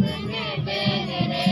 Amen.